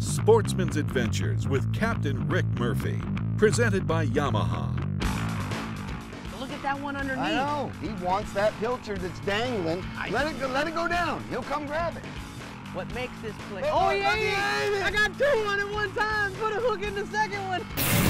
Sportsman's Adventures with Captain Rick Murphy. Presented by Yamaha. Look at that one underneath. I know. He wants that pilchard that's dangling. I- let it go. Let it go down. He'll come grab it. What makes this play? Oh, Oh, yeah, he ate it. I got two on at one time. Put a hook in the second one.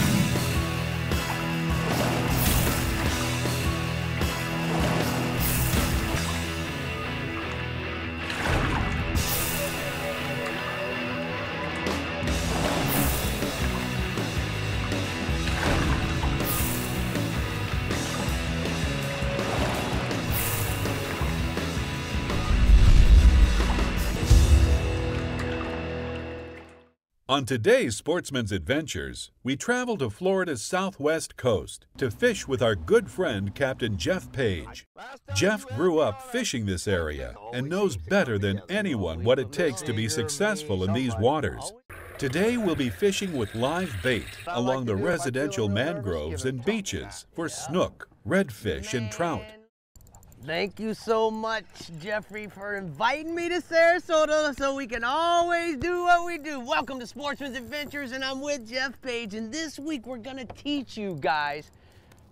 On today's Sportsman's Adventures, we travel to Florida's southwest coast to fish with our good friend Captain Geoff Page. Geoff grew up fishing this area and knows better than anyone what it takes to be successful in these waters. Today we'll be fishing with live bait along the residential mangroves and beaches for snook, redfish, and trout. Thank you so much, Jeffrey, for inviting me to Sarasota so we can always do what we do. Welcome to Sportsman's Adventures, and I'm with Geoff Page. And this week we're gonna teach you guys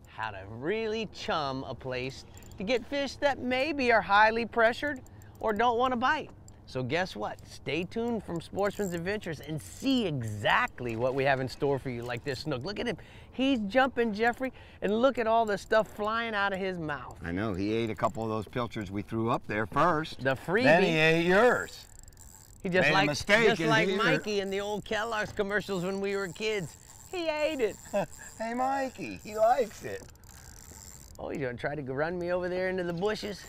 how to really chum a place to get fish that maybe are highly pressured or don't want to bite. So guess what? Stay tuned from Sportsman's Adventures and see exactly what we have in store for you like this snook. Look at him. He's jumping, Jeffrey, and look at all the stuff flying out of his mouth. I know. He ate a couple of those pilchards we threw up there first. The freebie. Then he ate yours. He just Made like just like here. Mikey in the old Kellogg's commercials when we were kids. He ate it. hey, Mikey. He likes it. Oh, you gonna try to run me over there into the bushes?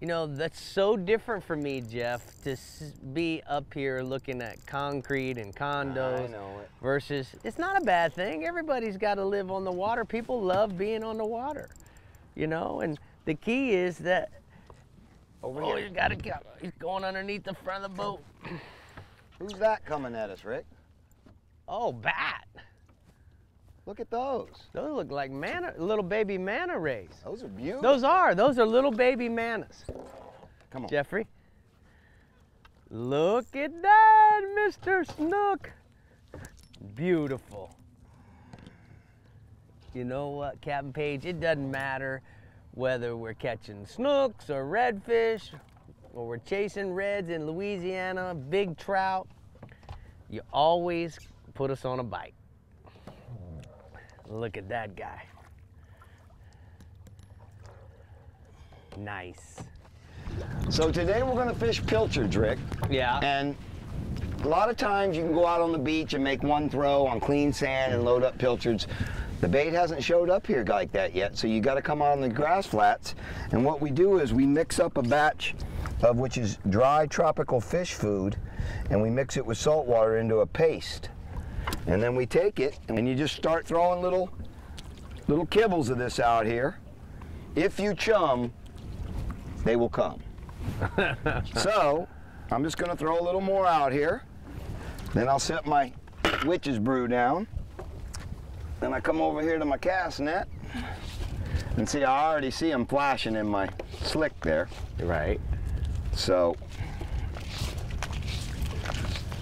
You know, that's so different for me, Geoff, to be up here looking at concrete and condos know it. versus it's not a bad thing. Everybody's got to live on the water. People love being on the water, you know, and the key is that Over oh, here. you gotta go. He's going underneath the front of the boat. Who's that coming at us, Rick? Oh, bat. Look at those. Those look like mana, little baby manta rays. Those are beautiful. Those are. Those are little baby manas. Come on. Jeffrey. Look at that, Mr. Snook. Beautiful. You know what, Captain Page? It doesn't matter whether we're catching snooks or redfish or we're chasing reds in Louisiana, big trout. You always put us on a bite. Look at that guy. Nice. So today we're going to fish pilchards, Rick. Yeah. And a lot of times you can go out on the beach and make one throw on clean sand and load up pilchards. The bait hasn't showed up here like that yet, so you got to come out on the grass flats. And what we do is we mix up a batch of which is dry tropical fish food, and we mix it with salt water into a paste. And then we take it and you just start throwing little little kibbles of this out here. If you chum, they will come. so, I'm just gonna throw a little more out here. Then I'll set my witch's brew down. Then I come over here to my cast net. And see, I already see them flashing in my slick there. Right. So,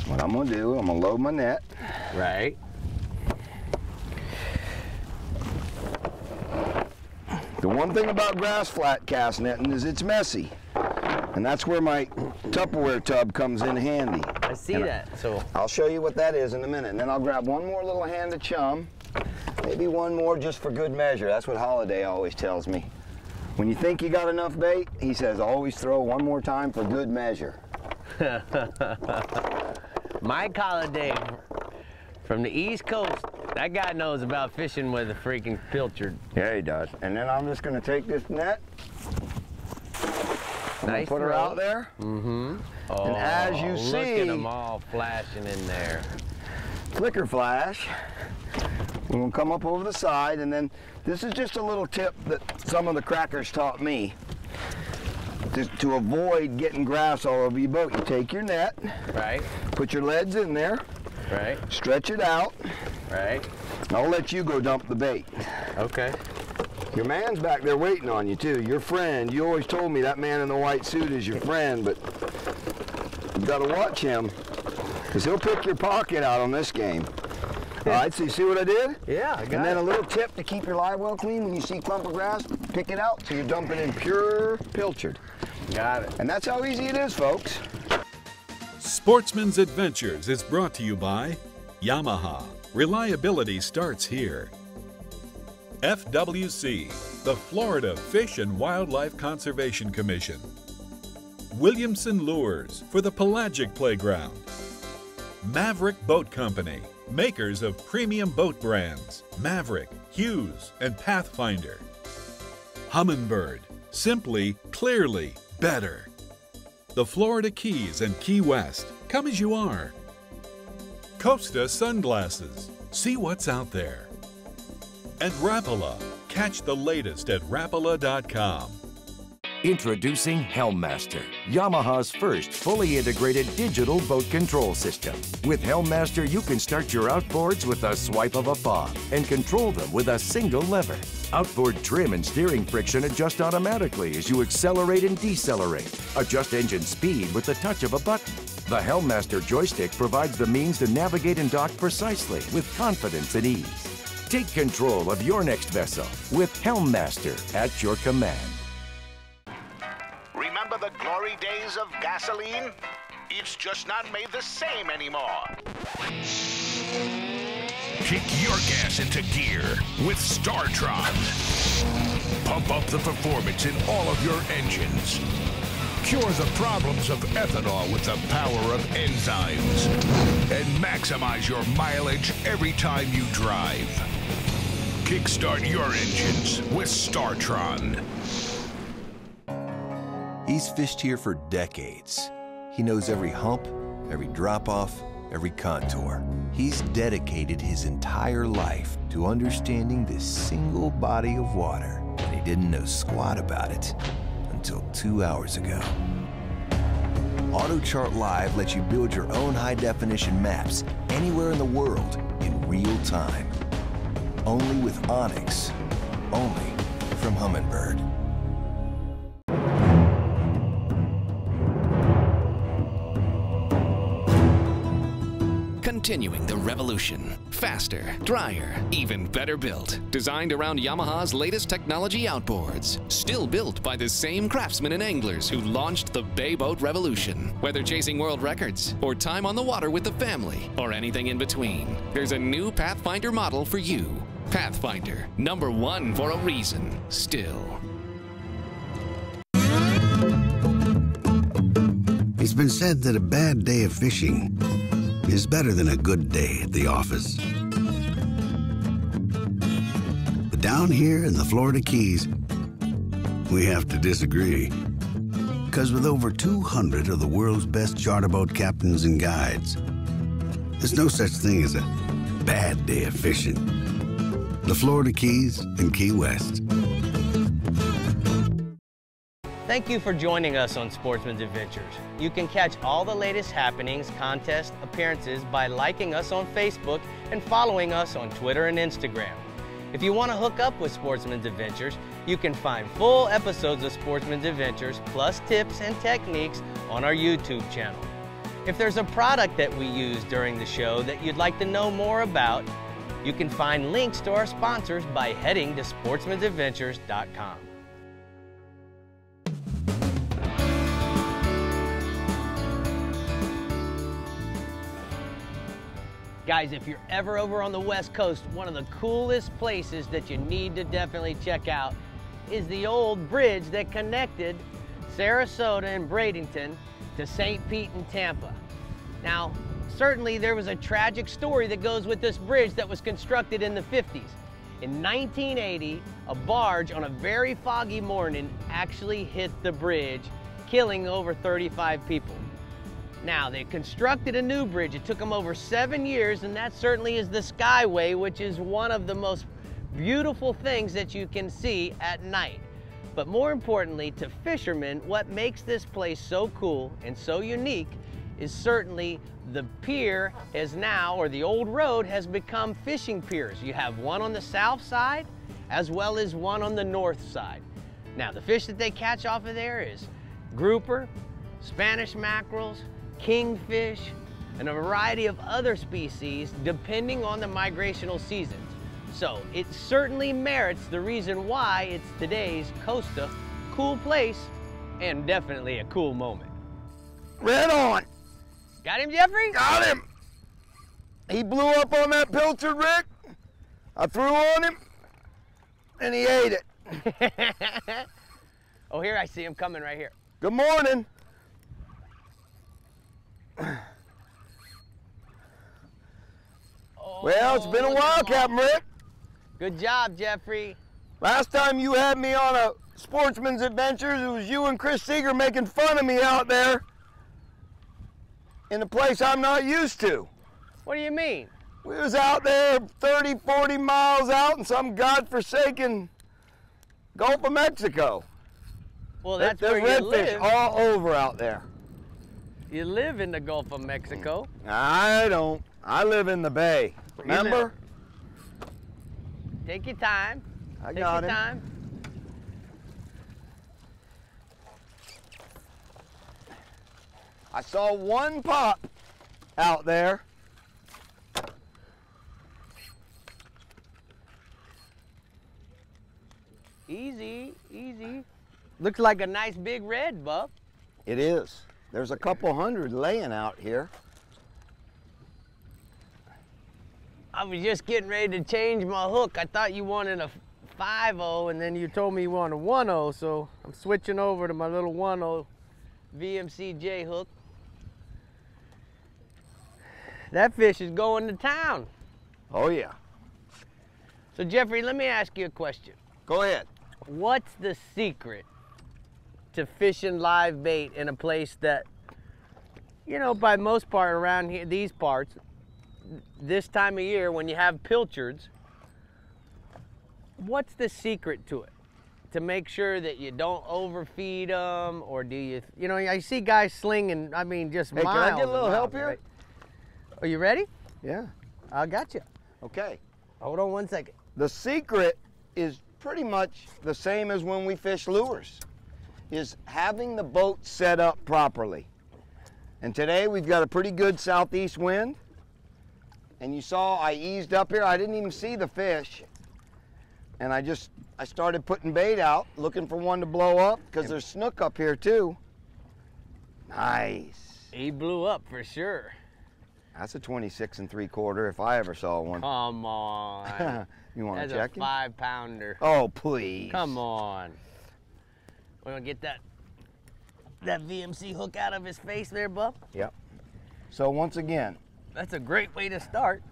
what I'm gonna do, I'm gonna load my net. Right. The one thing about grass flat cast netting is it's messy. And that's where my Tupperware tub comes in handy. I see And that. So I'll show you what that is in a minute. And then I'll grab one more little hand of chum. Maybe one more just for good measure. That's what Holliday always tells me. When you think you got enough bait, he says always throw one more time for good measure. Mike Holliday from the East Coast, that guy knows about fishing with a freaking pilchard. Yeah, he does. And then I'm just gonna take this net, I'm Nice put her out there. Oh, And as you oh, look see- at them all flashing in there. flicker flash. We're gonna come up over the side and then this is just a little tip that some of the crackers taught me. To, to avoid getting grass all over your boat, you take your net, Right, put your leads in there, right, stretch it out, right. I'll let you go dump the bait. Okay. Your man's back there waiting on you too, your friend. You always told me that man in the white suit is your friend, but you gotta watch him. Because he'll pick your pocket out on this game. All right, so you see what I did? Yeah, I got And then it. a little tip to keep your live well clean when you see clump of grass, pick it out so you're dumping in pure pilchard. Got it. And that's how easy it is, folks. Sportsman's Adventures is brought to you by Yamaha. Reliability starts here. FWC, the Florida Fish and Wildlife Conservation Commission. Williamson Lures for the Pelagic Playground. Maverick Boat Company, makers of premium boat brands Maverick, Hewes, and Pathfinder. Humminbird, simply, clearly, better. The Florida Keys and Key West, come as you are. Costa Sunglasses, see what's out there. And Rapala, catch the latest at rapala.com. Introducing Helmmaster, Yamaha's first fully integrated digital boat control system. With Helmmaster, you can start your outboards with a swipe of a paw and control them with a single lever. Outboard trim and steering friction adjust automatically as you accelerate and decelerate. Adjust engine speed with the touch of a button. The Helmmaster joystick provides the means to navigate and dock precisely with confidence and ease. Take control of your next vessel with Helmmaster at your command. Remember the glory days of gasoline? It's just not made the same anymore. Kick your gas into gear with StarTron. Pump up the performance in all of your engines. Cure the problems of ethanol with the power of enzymes. And maximize your mileage every time you drive. Kickstart your engines with StarTron. He's fished here for decades. He knows every hump, every drop off, every contour. He's dedicated his entire life to understanding this single body of water, and he didn't know squat about it until two hours ago. AutoChart Live lets you build your own high definition maps anywhere in the world in real time. Only with ONIX. Only from Humminbird. Continuing the revolution. Faster, drier, even better built. Designed around Yamaha's latest technology outboards. Still built by the same craftsmen and anglers who launched the Bay Boat Revolution. Whether chasing world records, or time on the water with the family, or anything in between, there's a new Pathfinder model for you. Pathfinder, number one for a reason, still. It's been said that a bad day of fishing is better than a good day at the office. But down here in the Florida Keys, we have to disagree. Because with over 200 of the world's best charter boat captains and guides, there's no such thing as a bad day of fishing. The Florida Keys and Key West. Thank you for joining us on Sportsman's Adventures. You can catch all the latest happenings, contests, appearances by liking us on Facebook and following us on Twitter and Instagram. If you want to hook up with Sportsman's Adventures, you can find full episodes of Sportsman's Adventures plus tips and techniques on our YouTube channel. If there's a product that we use during the show that you'd like to know more about, you can find links to our sponsors by heading to sportsmansadventures.com. Guys, if you're ever over on the West Coast, one of the coolest places that you need to definitely check out is the old bridge that connected Sarasota and Bradenton to St. Pete and Tampa. Now, certainly there was a tragic story that goes with this bridge that was constructed in the 50s. In 1980, a barge on a very foggy morning actually hit the bridge, killing over 35 people. Now, they constructed a new bridge. It took them over seven years, and that certainly is the Skyway, which is one of the most beautiful things that you can see at night. But more importantly, to fishermen, what makes this place so cool and so unique is certainly the pier has now, or the old road has become fishing piers. You have one on the south side as well as one on the north side. Now, the fish that they catch off of there is grouper, Spanish mackerels, kingfish, and a variety of other species depending on the migrational seasons. So it certainly merits the reason why it's today's Costa cool place and definitely a cool moment. Red on. Got him, Jeffrey? Got him. He blew up on that pilchard, Rick. I threw on him, and he ate it. oh, here I see him coming right here. Good morning. well, it's been a Oh, while. Captain Rick. Good job, Jeffrey. Last time you had me on a Sportsman's Adventures, it was you and Chris Seeger making fun of me out there in a place I'm not used to. What do you mean? We was out there 30, 40 miles out in some godforsaken Gulf of Mexico. Well, that's There's where you redfish live. all over out there. You live in the Gulf of Mexico. I don't. I live in the bay. Remember? Take your time. I Take got your him. time. I saw one pop out there. Easy, easy. Looks like a nice big red, Buff. It is. There's a couple hundred laying out here. I was just getting ready to change my hook. I thought you wanted a 5.0 and then you told me you wanted a 1.0, so I'm switching over to my little 1.0 VMCJ hook. That fish is going to town. Oh yeah. So Jeffrey, let me ask you a question. Go ahead. What's the secret to fishing live bait in a place that, you know, by most part around here, these parts, this time of year when you have pilchards, what's the secret to it? To make sure that you don't overfeed them, or do you, you know, I see guys slinging, I mean, just Hey, can. I get a little help here? right? Are you ready? Yeah. I got you. Okay. Hold on one second. The secret is pretty much the same as when we fish lures, is having the boat set up properly. And today we've got a pretty good southeast wind. And you saw I eased up here. I didn't even see the fish. And I just, I started putting bait out, looking for one to blow up, because there's snook up here too. Nice. He blew up for sure. That's a 26 and three quarter if I ever saw one. Come on. you want to check That's a five pounder. Oh, please. Come on. We're gonna get that that VMC hook out of his face there, Buff. Yep. So once again, That's a great way to start.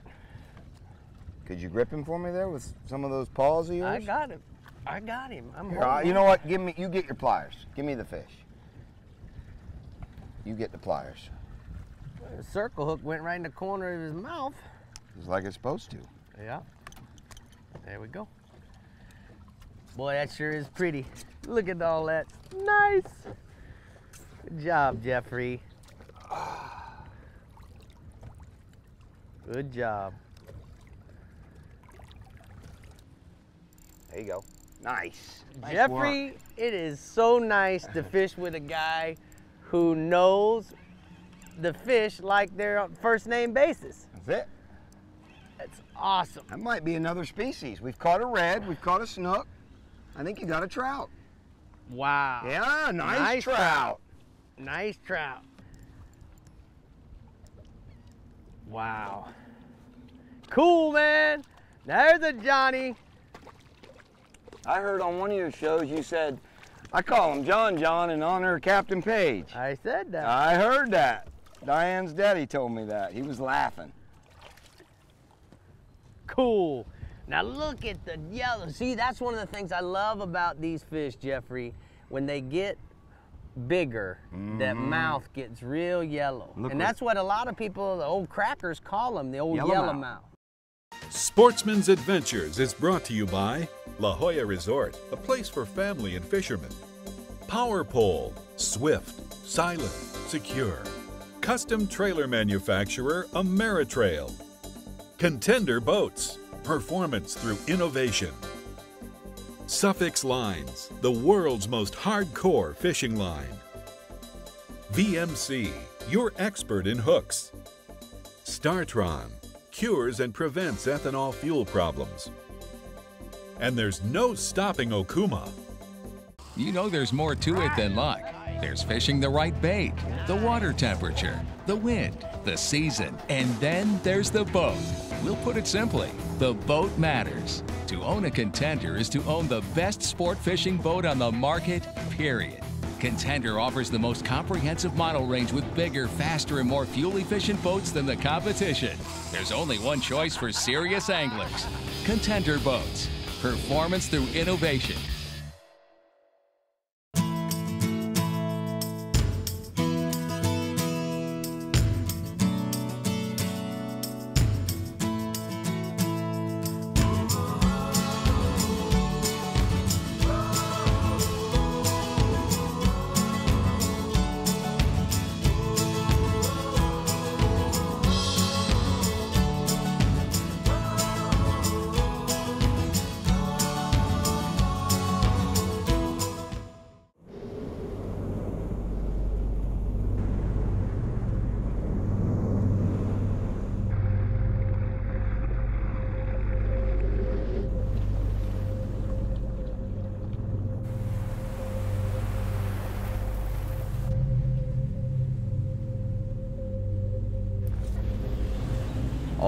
could you grip him for me there with some of those paws of yours? I got him. I got him. I'm Here, uh, you know what? Give me. You get your pliers. Give me the fish. You get the pliers. The circle hook went right in the corner of his mouth. It's like it's supposed to. Yeah. There we go. Boy, that sure is pretty. Look at all that. Nice. Good job, Jeffrey. Good job. There you go. Nice. Nice Jeffrey, work. it is so nice to fish with a guy who knows the fish like they're on first name basis. That's it. That's awesome. That might be another species. We've caught a red. We've caught a snook. I think you got a trout. Wow. Yeah, nice, Nice trout. trout. Nice trout. Wow. Cool, man. There's a Johnny. I heard on one of your shows you said, I call him John John in honor of Captain Page. I said that. I heard that. Diane's daddy told me that. He was laughing. Cool. Now look at the yellow. See, that's one of the things I love about these fish, Jeffrey. When they get bigger, that mouth gets real yellow. Mm-hmm. Look and that's what a lot of people, the old crackers call them, the old Yellow yellow, mouth. mouth. Sportsman's Adventures is brought to you by La Jolla Resort, a place for family and fishermen. Power Pole, swift, silent, secure. Custom trailer manufacturer Ameritrail. Contender Boats, performance through innovation. Sufix Lines, the world's most hardcore fishing line. VMC, your expert in hooks. StarTron cures and prevents ethanol fuel problems. And there's no stopping Okuma. You know there's more to it than luck. There's fishing the right bait, the water temperature, the wind, the season, and then there's the boat. We'll put it simply the boat matters. To own a contender is to own the best sport fishing boat on the market, period. Contender offers the most comprehensive model range with bigger, faster, and more fuel efficient boats than the competition. There's only one choice for serious anglers Contender Boats. Performance through innovation.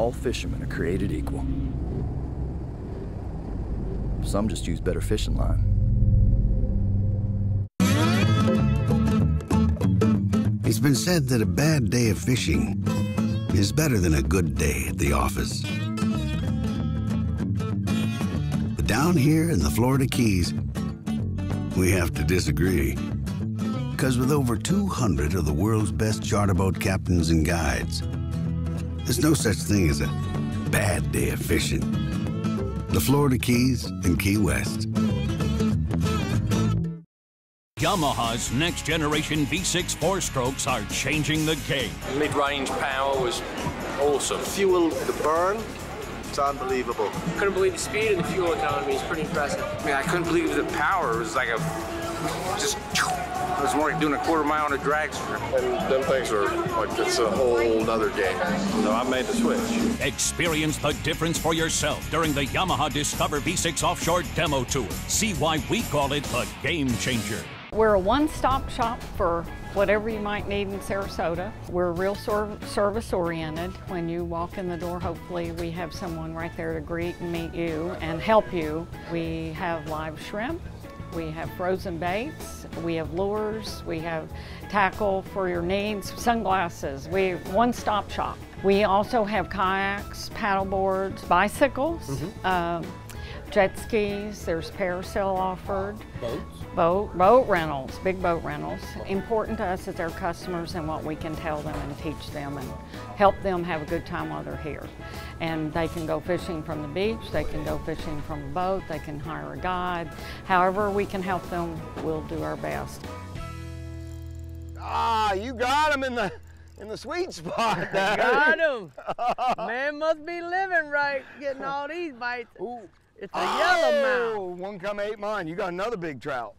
All fishermen are created equal. Some just use better fishing line. It's been said that a bad day of fishing is better than a good day at the office. But down here in the Florida Keys, we have to disagree. Because with over 200 of the world's best charter boat captains and guides, there's no such thing as a bad day of fishing. The Florida Keys and Key West. Yamaha's next generation V6 four strokes are changing the game. Mid range power was awesome. Fuel, the burn, it's unbelievable. Couldn't believe the speed and the fuel economy is pretty impressive. I mean, I couldn't believe the power. It was like a just. It was more like doing a quarter mile on a drag strip. And them things are like it's a whole other game. So I made the switch. Experience the difference for yourself during the Yamaha Discover V6 Offshore Demo Tour. See why we call it the game changer. We're a one-stop shop for whatever you might need in Sarasota. We're real service oriented. When you walk in the door, hopefully we have someone right there to greet and meet you and help you. We have live shrimp, we have frozen baits, we have lures, we have tackle for your needs, sunglasses. We one-stop shop. We also have kayaks, paddle boards, bicycles, mm -hmm. um, jet skis, there's parasail offered. Boats? Boat, boat rentals, big boat rentals. Important to us as our customers and what we can tell them and teach them and help them have a good time while they're here. And they can go fishing from the beach, they can go fishing from a boat, they can hire a guide. However we can help them, we'll do our best. Ah, you got them in the in the sweet spot. got him. Man must be living right, getting all these bites. Ooh. It's a oh, yellowmouth. One come eight mine. You got another big trout.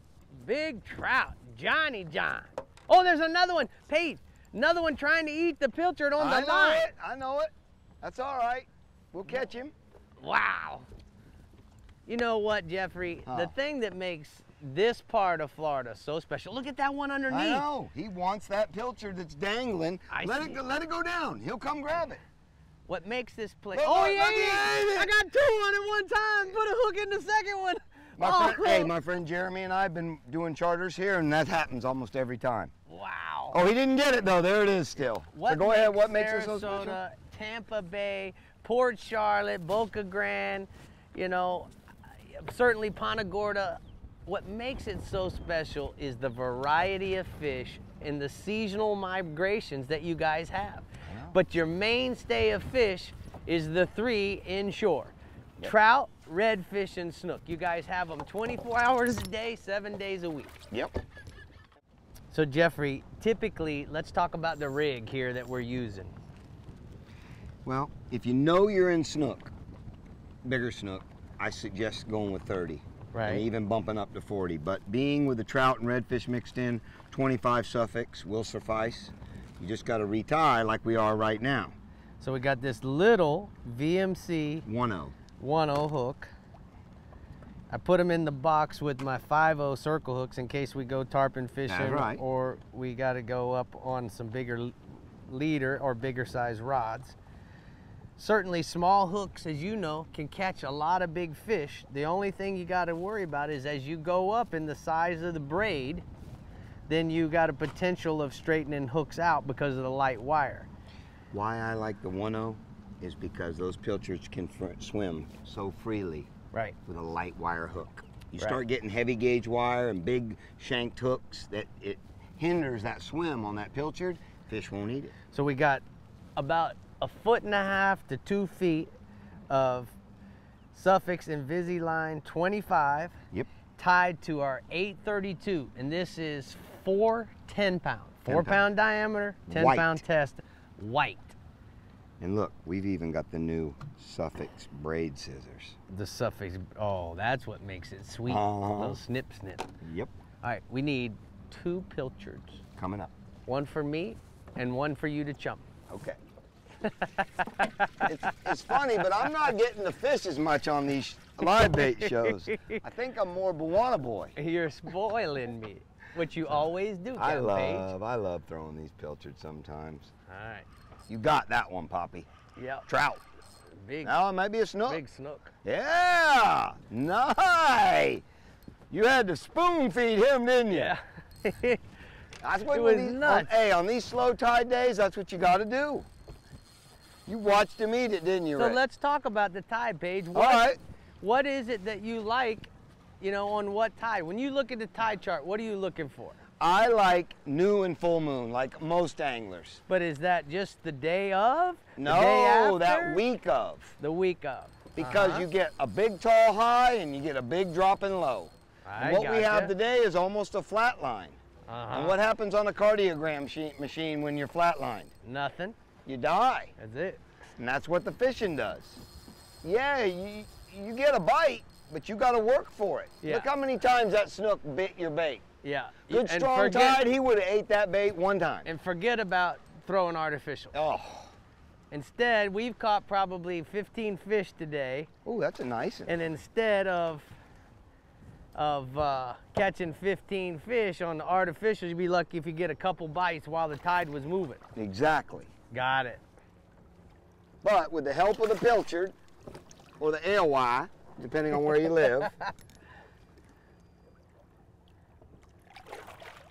Big trout, Johnny John. Oh, there's another one. Pete, another one trying to eat the pilchard on I the line. I know. It. I know it. That's all right. We'll catch him. Wow. You know what, Jeffrey? Huh. The thing that makes this part of Florida so special. Look at that one underneath. I know. He wants that pilchard that's dangling. I let see. it go, let it go down. He'll come grab it. What makes this place? oh yeah, I got two on at one time. Put a hook in the second one. My oh, friend, hey, my friend Jeremy and I have been doing charters here, and that happens almost every time. Wow. Oh, he didn't get it though. There it is still. What so go ahead. What makes it so special? Tampa Bay, Port Charlotte, Boca Grande, you know, certainly Punta Gorda. What makes it so special is the variety of fish and the seasonal migrations that you guys have. But your mainstay of fish is the three inshore. Yep. Trout, redfish, and snook. You guys have them 24 hours a day, seven days a week. Yep. So Jeffrey, typically, let's talk about the rig here that we're using. Well, if you know you're in snook, bigger snook, I suggest going with 30. Right. And even bumping up to 40. But being with the trout and redfish mixed in, 25 Sufix will suffice. You just got to retie like we are right now. So we got this little VMC 1-0. 1-0 hook. I put them in the box with my 5-0 circle hooks in case we go tarpon fishing right. or we got to go up on some bigger leader or bigger size rods. Certainly small hooks, as you know, can catch a lot of big fish. The only thing you got to worry about is as you go up in the size of the braid, then you got a potential of straightening hooks out because of the light wire. Why I like the 1-0 is because those pilchards can swim so freely right. with a light wire hook. You Right. start getting heavy gauge wire and big shanked hooks that it hinders that swim on that pilchard, fish won't eat it. So we got about a foot and a half to two feet of Sufix InvisiLine 25 Yep. tied to our 832. And this is four 10 pound, 10 four pound. pound diameter, 10 White. pound test, white. And look, we've even got the new Sufix braid scissors. The Sufix, oh, that's what makes it sweet. Uh-huh. Little snip snip. Yep. All right, we need two pilchards. Coming up. One for me and one for you to chum. Okay. it's, it's funny, but I'm not getting the fish as much on these live bait shows. I think I'm more Bawana boy. You're spoiling me, which you always do, I Captain Page. love, I love throwing these pilchards sometimes. All right. You got that one, Poppy. Yep. Trout. Big. Now it might be a snook. Big snook. Yeah, nice. You had to spoon feed him, didn't you? Yeah. That's what It was these- on- hey, on these slow tide days, that's what you got to do. You watched him eat it, didn't you? So let's talk about the tide Page. All What, right. What is it that you like, you know, on what tide? When you look at the tide chart, what are you looking for? I like new and full moon, like most anglers. But is that just the day of? No, day that week of. The week of. Because Uh-huh. you get a big tall high and you get a big drop in low. I And what we have today is almost a flat line. Uh-huh. And what happens on a cardiogram machine when you're flatlined? Nothing. You die. That's it. And that's what the fishing does. Yeah, you, you get a bite, but you got to work for it. Yeah. Look how many times that snook bit your bait. Yeah. Good And strong forget- tide, he would have ate that bait one time. And forget about throwing artificial. Oh. Instead, we've caught probably 15 fish today. Oh, that's a nice one. And instead of of uh, catching 15 fish on the artificial, you'd be lucky if you get a couple bites while the tide was moving. Exactly. Got it. But with the help of the pilchard or the ALY, depending on where you live.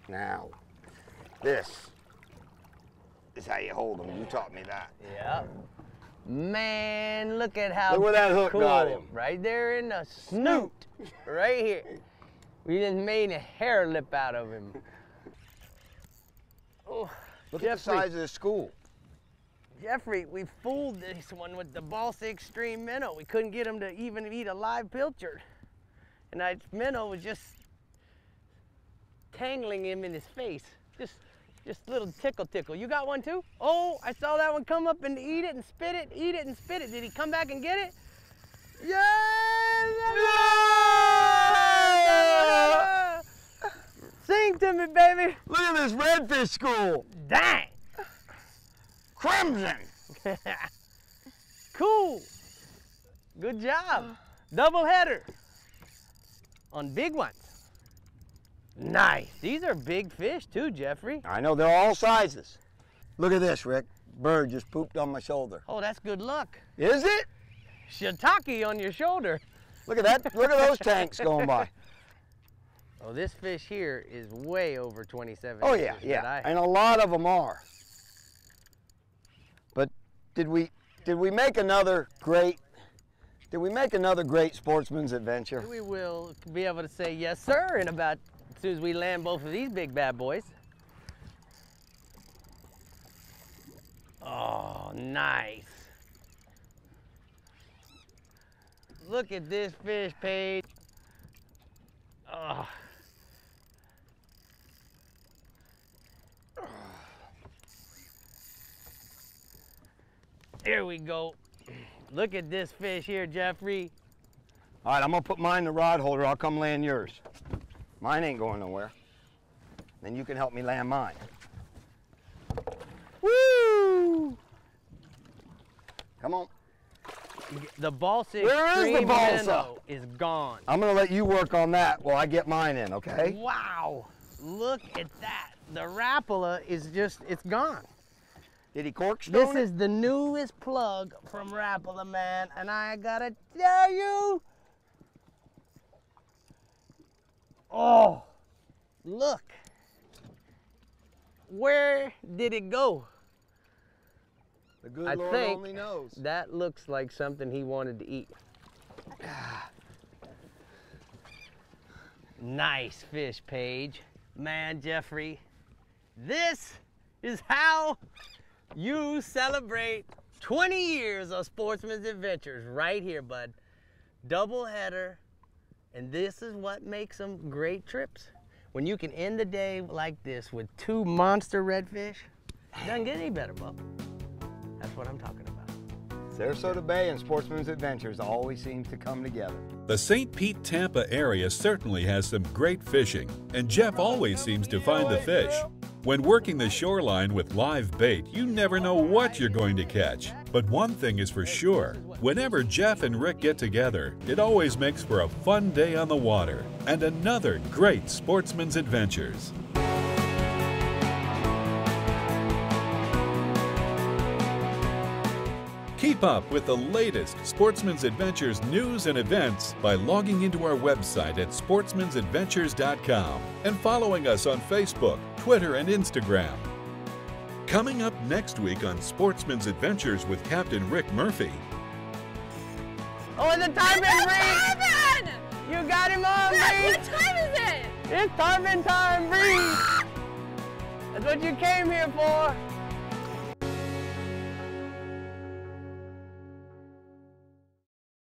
now, this is how you hold them. You taught me that. Yeah. Man, look at how Look where that hook cool. got him. Right there in the snoot. right here. We just made a hair lip out of him. Oh, Look Jeffrey. at the size of the school. Jeffrey, we fooled this one with the Balsa Xtreme minnow. We couldn't get him to even eat a live pilchard. And that minnow was just tangling him in his face. Just just little tickle tickle. You got one too? Oh, I saw that one come up and eat it and spit it, eat it and spit it. Did he come back and get it? Yeah! Sing to me, baby. Look at this redfish school. Dang. Crimson. cool. Good job. Double header on big ones. Nice. These are big fish too, Jeffrey. I know they're all sizes. Look at this, Rick. Bird just pooped on my shoulder. Oh, that's good luck. Is it? Shiitake on your shoulder. Look at that. Look at those tanks going by. Oh, this fish here is way over 27 Oh yeah, yeah. And a lot of them are. Did we did we make another great did we make another great sportsman's adventure? We will be able to say yes, sir, in about as soon as we land both of these big bad boys. Oh, nice. Look at this fish, Page. Oh. There we go. Look at this fish here, Jeffrey. All right, I'm gonna put mine in the rod holder. I'll come land yours. Mine ain't going nowhere. Then you can help me land mine. Woo! Come on. The balsa Where is the balsa? is gone. I'm gonna let you work on that while I get mine in, okay? Wow, look at that. The Rapala is just, it's gone. Did he cork This is the newest plug from Rapala, man, and I gotta tell you, oh, look. Where did it go? The good I Lord think only knows. that looks like something he wanted to eat. Nice fish, Page. Man, Jeffrey, this is how you celebrate 20 years of Sportsman's Adventures right here, bud. Double header, and this is what makes them great trips. When you can end the day like this with two monster redfish, doesn't get any better, bub. That's what I'm talking about. Sarasota Bay and Sportsman's Adventures always seems to come together. The St. Pete Tampa area certainly has some great fishing, and Geoff always seems to find the fish. When working the shoreline with live bait, you never know what you're going to catch. But one thing is for sure whenever Geoff and Rick get together, it always makes for a fun day on the water and another great sportsman's adventures. Keep up with the latest Sportsman's Adventures news and events by logging into our website at sportsmansadventures.com and following us on Facebook, Twitter, and Instagram. Coming up next week on Sportsman's Adventures with Captain Rick Murphy. Oh, and the tarpon, Bree! You got him on, Bree! What time is it? It's tarpon time, Bree! That's what you came here for.